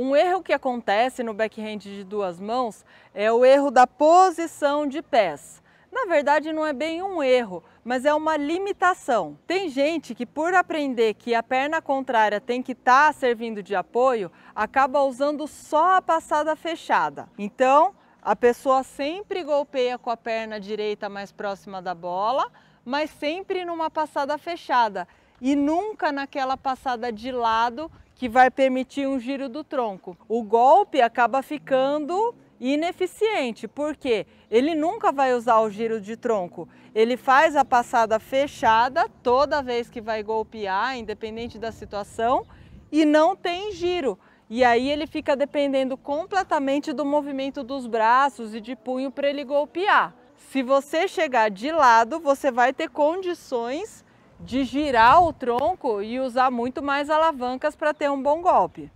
Um erro que acontece no backhand de duas mãos é o erro da posição de pés. Na verdade, não é bem um erro, mas é uma limitação. Tem gente que, por aprender que a perna contrária tem que estar tá servindo de apoio, acaba usando só a passada fechada. Então, a pessoa sempre golpeia com a perna direita mais próxima da bola, mas sempre numa passada fechada e nunca naquela passada de lado que vai permitir um giro do tronco. O golpe acaba ficando ineficiente, porque ele nunca vai usar o giro de tronco. Ele faz a passada fechada toda vez que vai golpear, independente da situação, e não tem giro. E aí ele fica dependendo completamente do movimento dos braços e de punho para ele golpear. Se você chegar de lado, você vai ter condições de girar o tronco e usar muito mais alavancas para ter um bom golpe.